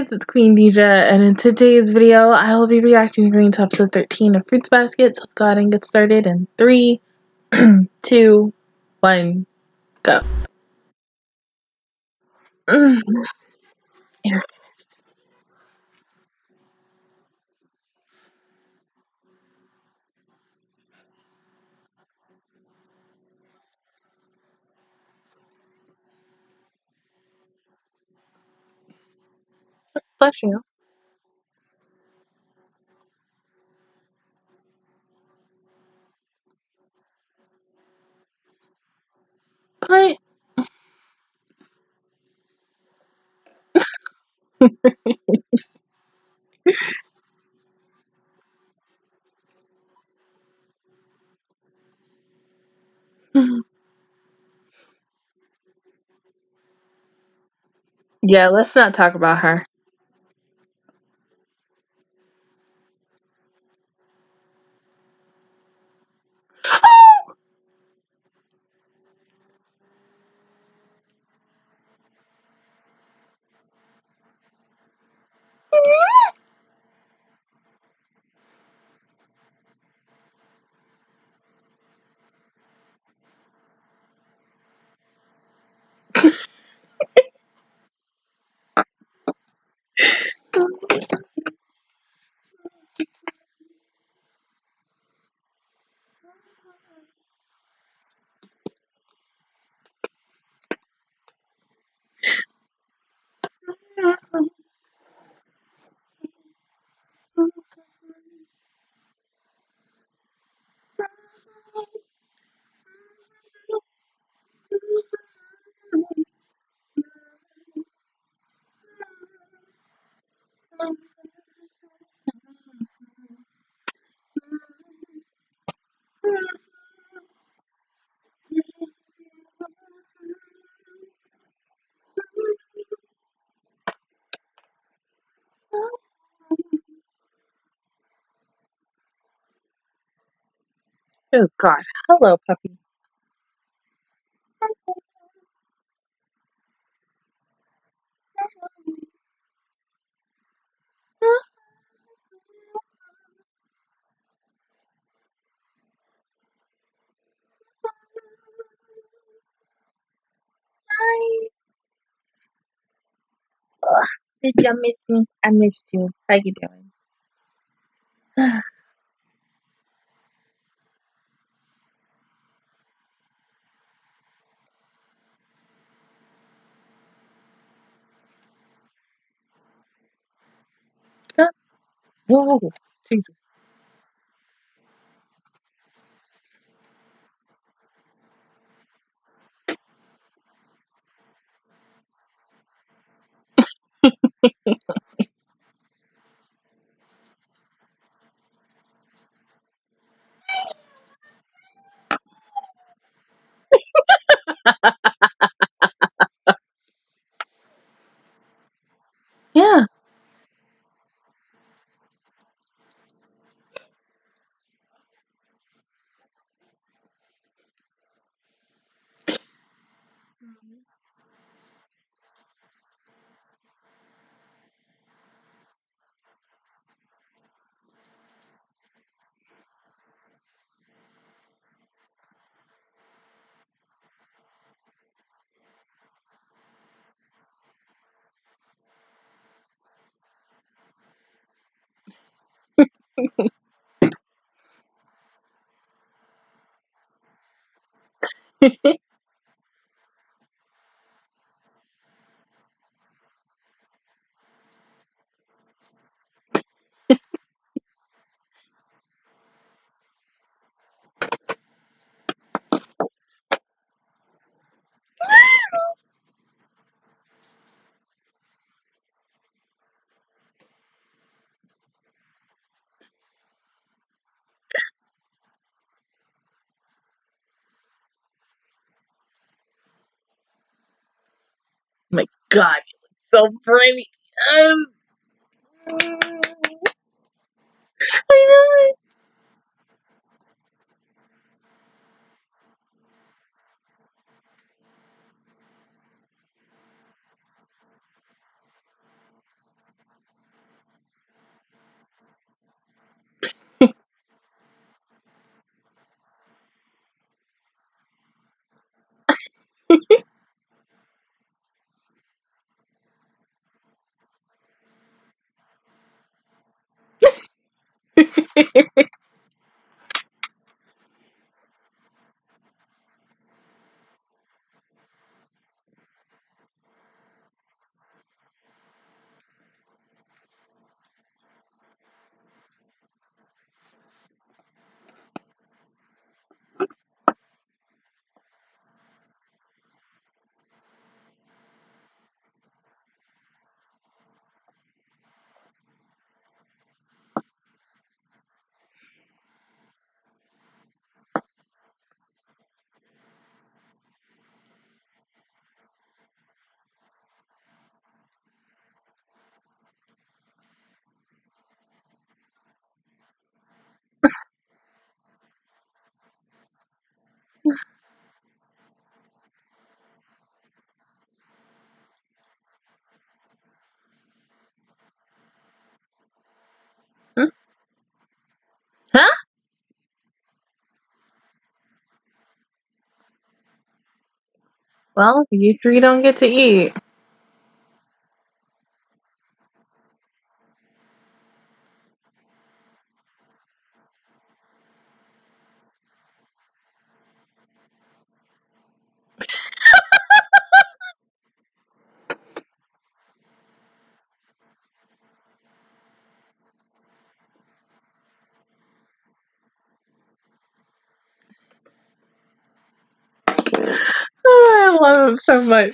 guys, it's Queendija, and in today's video, I will be reacting to Green episode 13 of Fruits Basket. So let's go ahead and get started in 3, 2, 1, go. Mm. Here. Bless you. But yeah, let's not talk about her. Oh God. Hello, puppy. Hi. Ugh, did you miss me? I missed you. How you doing? Whoa, Jesus. Yeah. My God, you look so pretty. Um, I know it. Hmm? Huh? Well, you three don't get to eat. so much.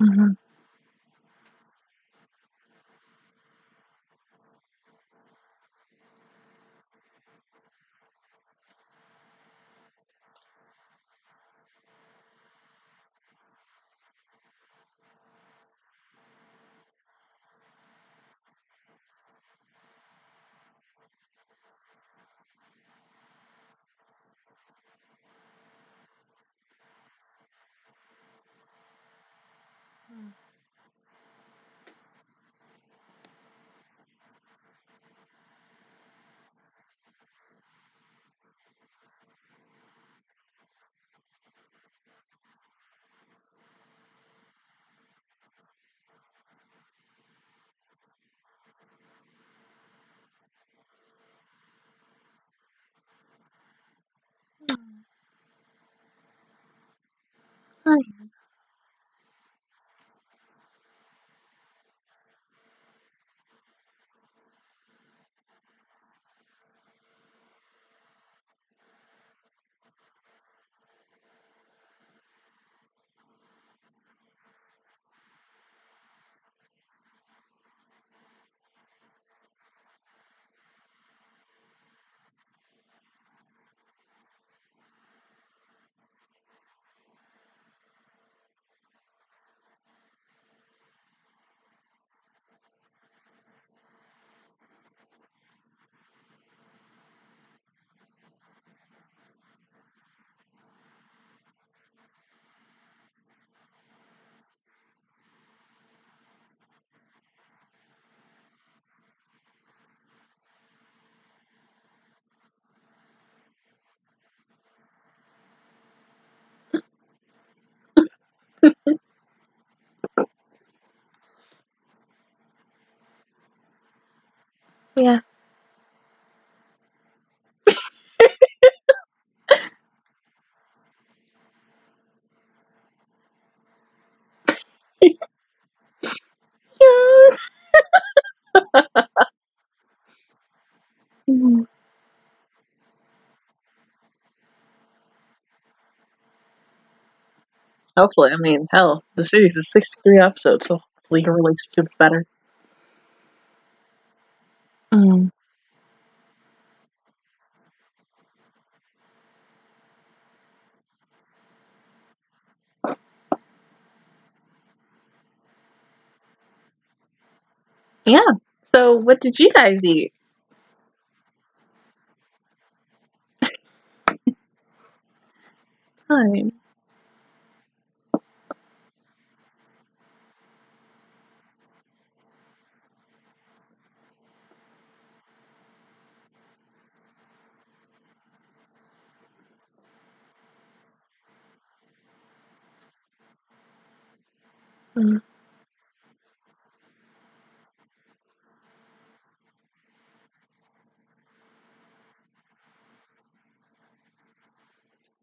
Oh, I love it so much. Mm-hmm. Hi. Yeah. Mhm. Hopefully, I mean, hell, the series is 63 episodes, so hopefully your relationship's better. Mm. Yeah. So, what did you guys eat? Fine. Mm.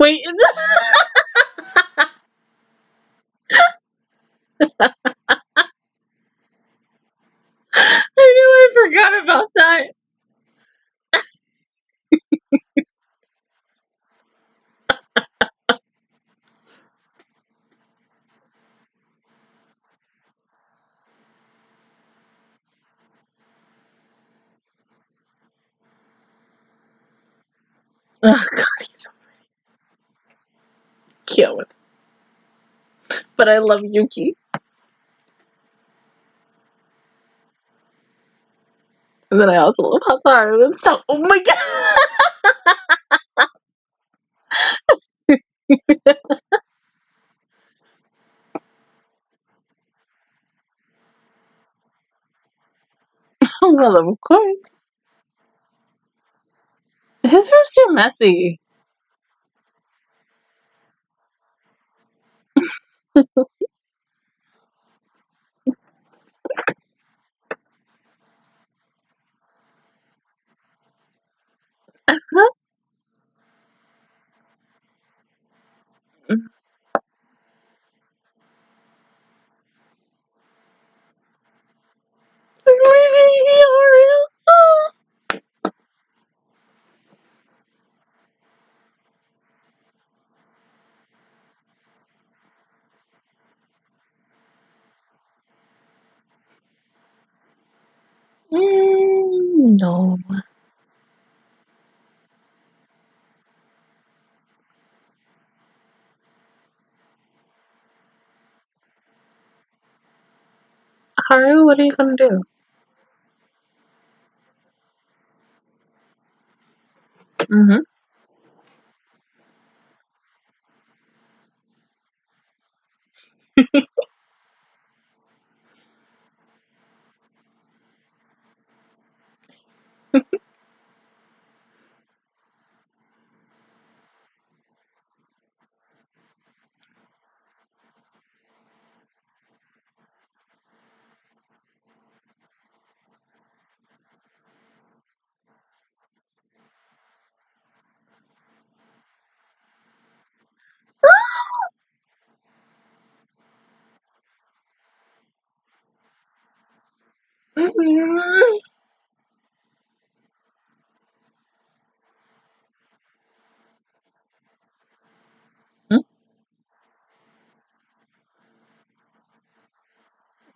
Wait. I knew I forgot about that. Oh god, he's so cute. But I love Yuki. And then I also love Hatori. It's so oh my god. well, of course. His room's too messy. no. Haru, what are you gonna do? Mm-hmm. Mm-hmm.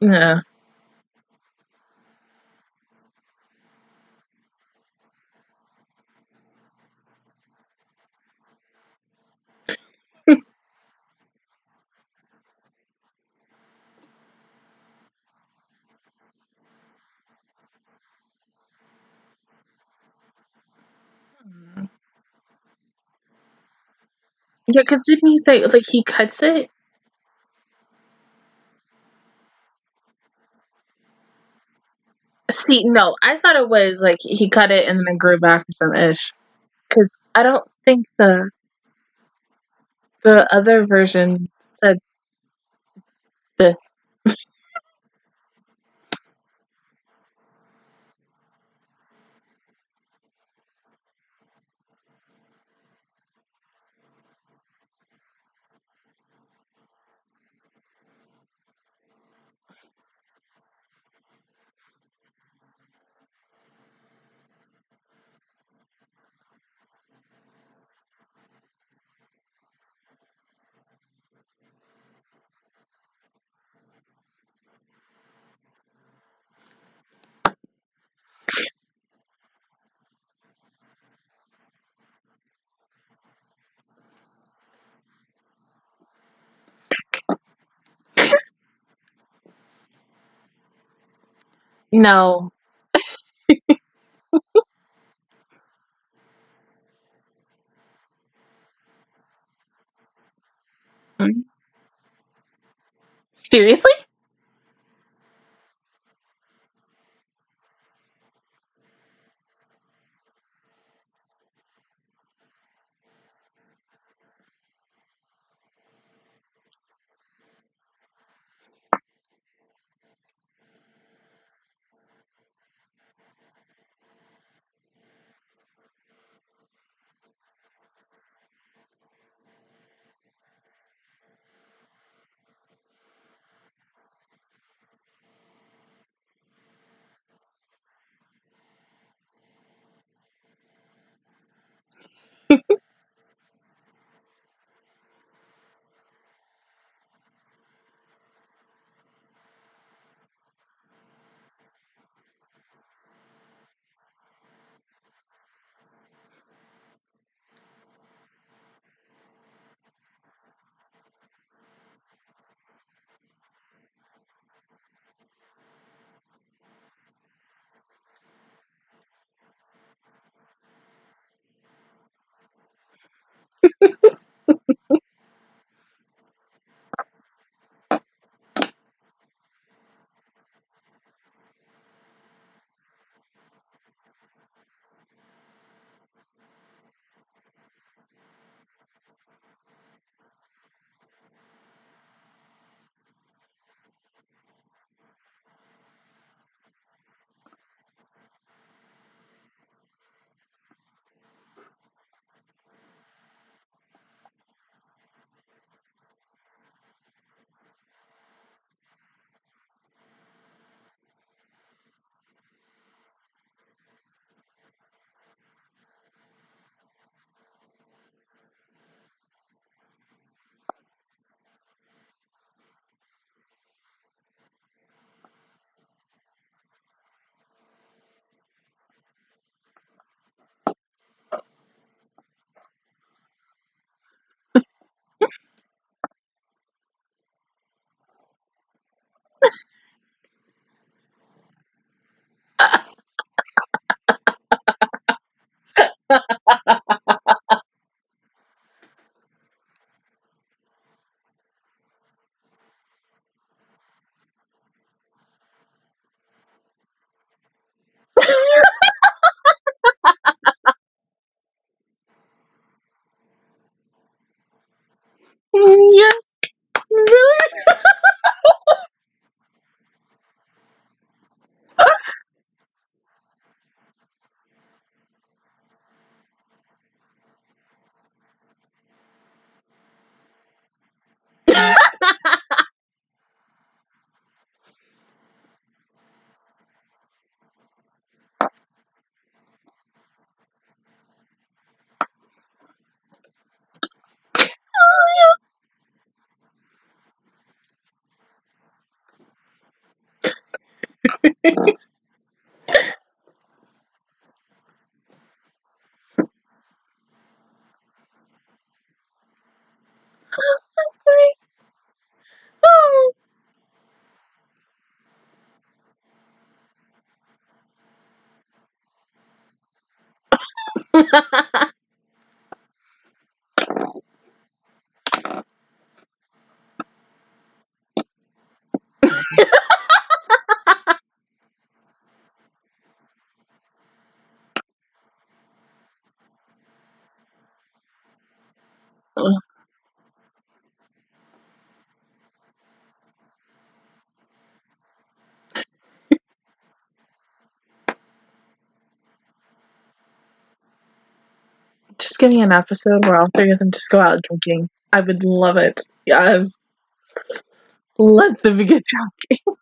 Yeah. Yeah, because didn't he say like he cuts it? See, no, I thought it was like he cut it and then it grew back or some ish. Because I don't think the the other version said this. No. Mm. Seriously? oh. Me an episode where all three of them just go out drinking. I would love it. Yes. Let them get drunk.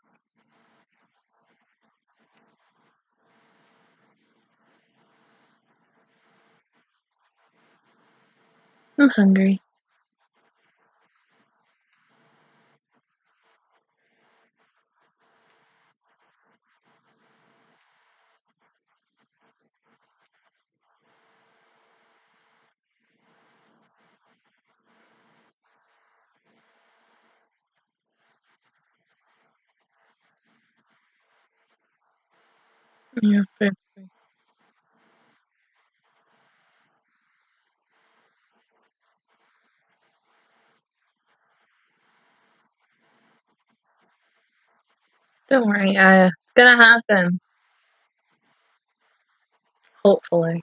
I'm hungry. Yeah, basically. Don't worry, Aya. It's gonna happen. Hopefully.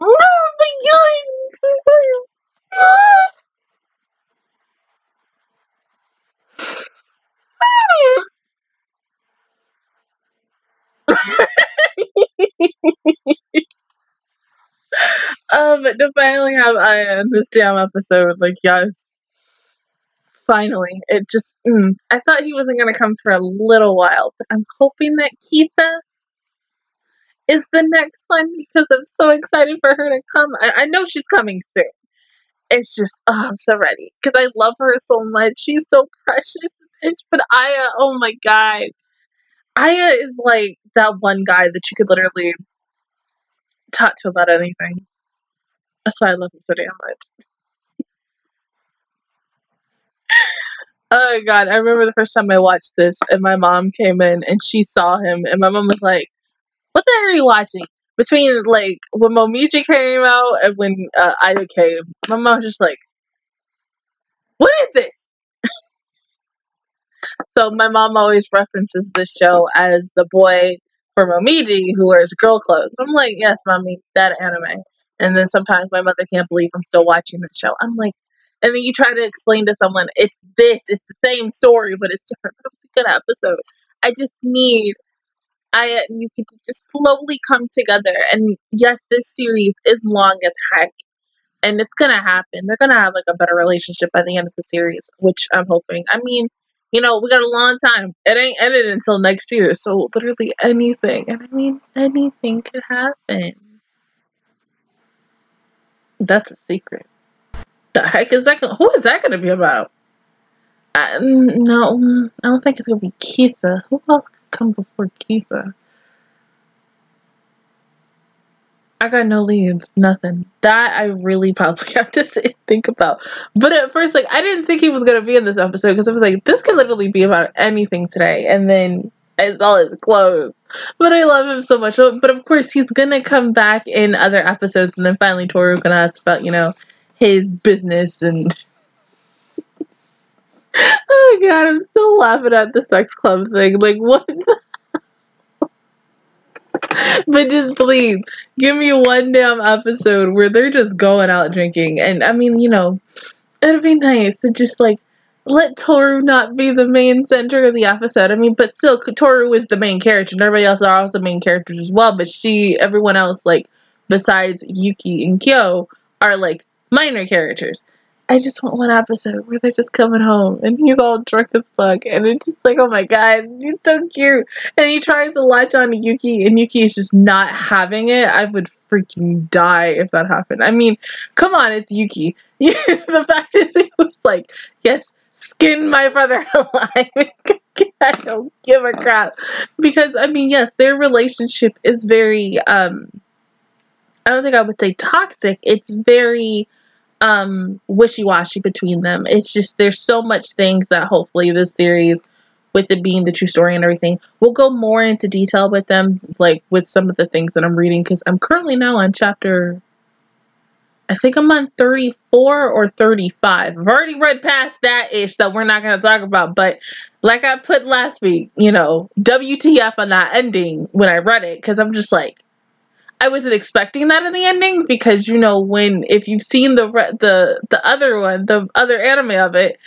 oh my god! um, to finally have Aya in this damn episode, like, yes. Finally. It just, mm. I thought he wasn't gonna come for a little while, but I'm hoping that Kisa is the next one because I'm so excited for her to come. I, I know she's coming soon. It's just, oh, I'm so ready because I love her so much. She's so precious. It's but Aya, oh my god, Aya is like that one guy that you could literally talk to about anything. That's why I love him so damn much. Oh god, I remember the first time I watched this and my mom came in and she saw him and my mom was like, What the hell are you watching? Between like when Momiji came out and when uh, Aya came, my mom was just like, What is this? So my mom always references this show as the boy from Momiji who wears girl clothes. I'm like, Yes, mommy, that anime. And then sometimes my mother can't believe I'm still watching the show. I'm like, and then you try to explain to someone it's this, it's the same story, but it's different. But it's a good episode. I just need I uh, you Yuki to just slowly come together. And yes, this series is long as heck, and it's gonna happen. They're gonna have like a better relationship by the end of the series, which I'm hoping. I mean, you know, we got a long time. It ain't ended until next year, so literally anything. And I mean, anything could happen. That's a secret. The heck is that? Who is that going to be about? Uh, no, I don't think it's gonna be Kisa. Who else could come before Kisa? I got no leads, nothing. That I really probably have to think about. But at first, like, I didn't think he was gonna be in this episode because I was like, this could literally be about anything today. And then it's all his clothes. But I love him so much. But of course, he's gonna come back in other episodes, and then finally Tohru gonna ask about, you know, his business and. oh god, I'm still laughing at the sex club thing. Like, what? but just please give me one damn episode where they're just going out drinking. And I mean, you know, it'd be nice to just like let Tohru not be the main center of the episode. I mean, but still, Tohru is the main character, and everybody else are also main characters as well. But she, everyone else, like besides Yuki and Kyo, are like minor characters. I just want one episode where they're just coming home and he's all drunk as fuck and it's just like, oh my god, he's so cute. And he tries to latch on to Yuki and Yuki is just not having it. I would freaking die if that happened. I mean, come on, it's Yuki. the fact is, it was like, yes, skin my brother alive. I don't give a crap. Because, I mean, yes, their relationship is very, um, I don't think I would say toxic. It's very um wishy-washy between them. It's just there's so much things that hopefully this series with it being the true story and everything, we'll go more into detail with them, like with some of the things that I'm reading, because I'm currently now on chapter, I think I'm on 34 or 35. I've already read past that ish that we're not going to talk about, but like I put last week, you know, WTF on that ending when I read it, because I'm just like, I wasn't expecting that in the ending because you know when if you've seen the the the other one, the other anime of it,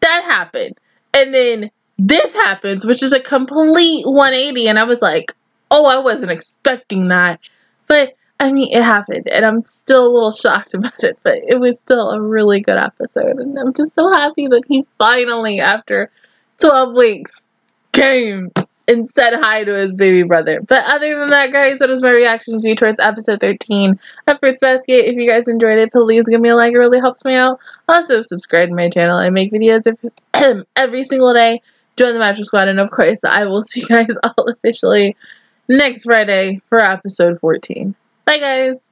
that happened, and then this happens, which is a complete 180, and I was like, oh, I wasn't expecting that, but I mean, it happened, and I'm still a little shocked about it, but it was still a really good episode, and I'm just so happy that he finally, after 12 weeks, came and said hi to his baby brother. But other than that, guys, that is my reaction to you towards episode 13 of Fruits Basket. If you guys enjoyed it, please give me a like. It really helps me out. Also, subscribe to my channel. I make videos every, every single day. Join the Magic Squad. And, of course, I will see you guys all officially next Friday for episode 14. Bye, guys.